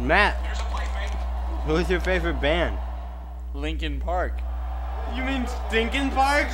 Matt, who's your favorite band? Lincoln Park. You mean Stinkin' Park?